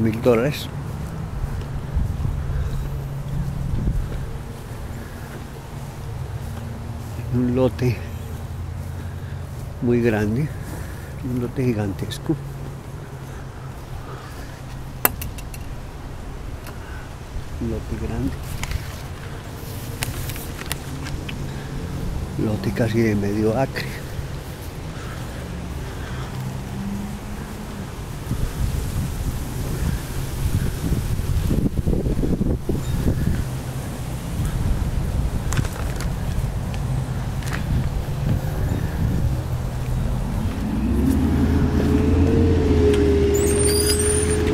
mil dólares. Un lote muy grande, un lote gigantesco. Un lote grande. Lote casi de medio acre.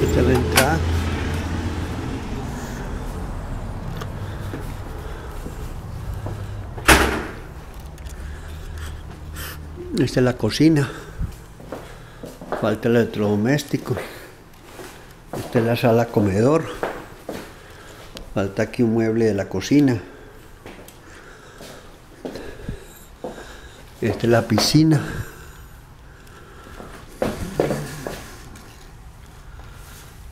Esta es la entrada. Esta es la cocina. Falta el electrodoméstico. Esta es la sala comedor. Falta aquí un mueble de la cocina. Esta es la piscina.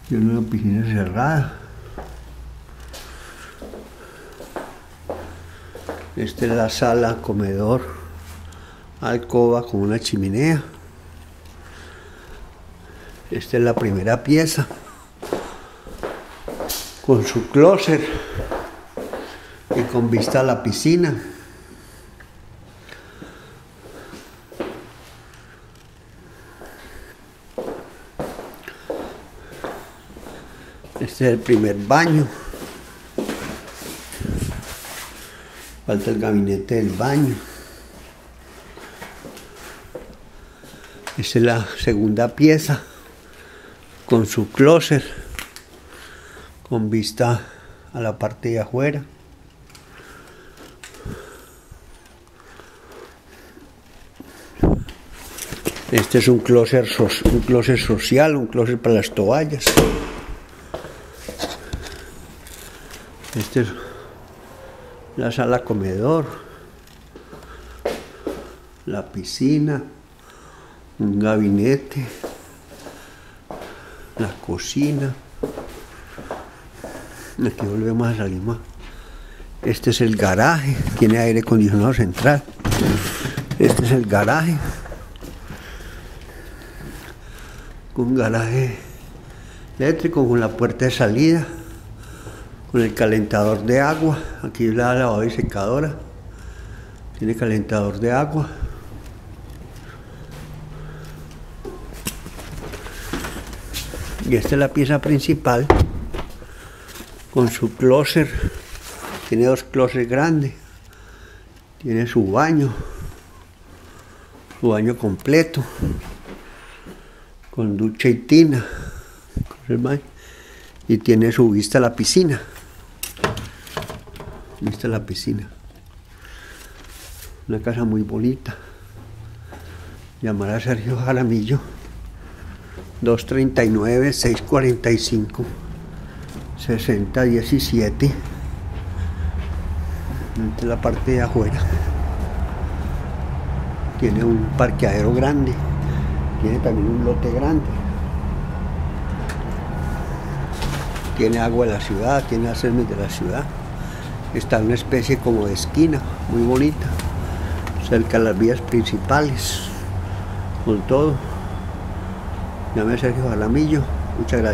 Tiene una piscina cerrada. Esta es la sala, comedor, alcoba con una chimenea. Esta es la primera pieza con su closet y con vista a la piscina. Este es el primer baño. Falta el gabinete del baño. Esta es la segunda pieza con su closet con vista a la parte de afuera. Este es un closet, un closet social, un closet para las toallas. Esta es la sala comedor, la piscina, un gabinete, la cocina. Aquí volvemos a salir más. Este es el garaje, tiene aire acondicionado central. Este es el garaje. Un garaje eléctrico con la puerta de salida con el calentador de agua. Aquí la lavadora y secadora. Tiene calentador de agua. Y esta es la pieza principal con su closet. Tiene dos closets grandes. Tiene su baño. Su baño completo. Con ducha y tina. Y tiene su vista a la piscina. Vista a la piscina. Una casa muy bonita. Llamar a Sergio Jaramillo. 239-645. 6017. Esta es la parte de afuera. Tiene un parqueadero grande. Tiene también un lote grande. Tiene agua de la ciudad, tiene acermes de la ciudad. Está en una especie como de esquina, muy bonita, cerca de las vías principales, con todo. Llame a Sergio Jaramillo. Muchas gracias.